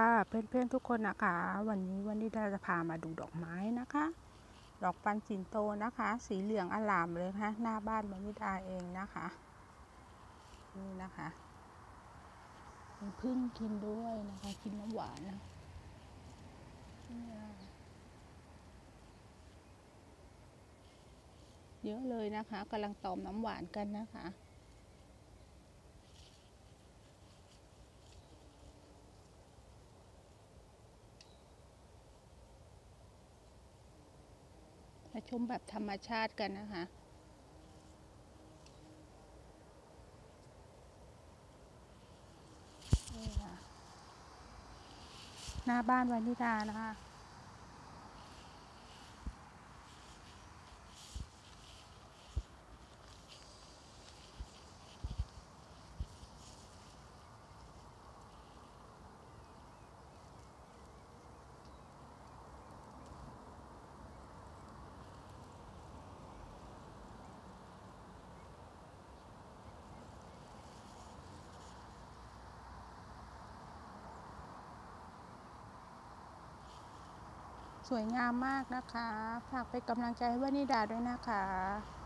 ค่ะเพื่อนๆทุกคนนะคะ วันนี้วันนี้เราจะพามาดูดอกไม้นะคะ ดอกปันจินโตนะคะ สีเหลืองอลามเลยค่ะหน้าบ้านวันนิดาเองนะคะนี่นะคะมีพึ่งกินด้วยนะคะกินน้ำหวานนะเยอะเลยนะคะกำลังตอมน้ำหวานกันนะคะ มาชมแบบธรรมชาติกันนะคะ นี่ค่ะ หน้าบ้านวานิดานะคะ สวยงามมากนะคะ ฝากเป็นกำลังใจให้วานิดาด้วยนะคะ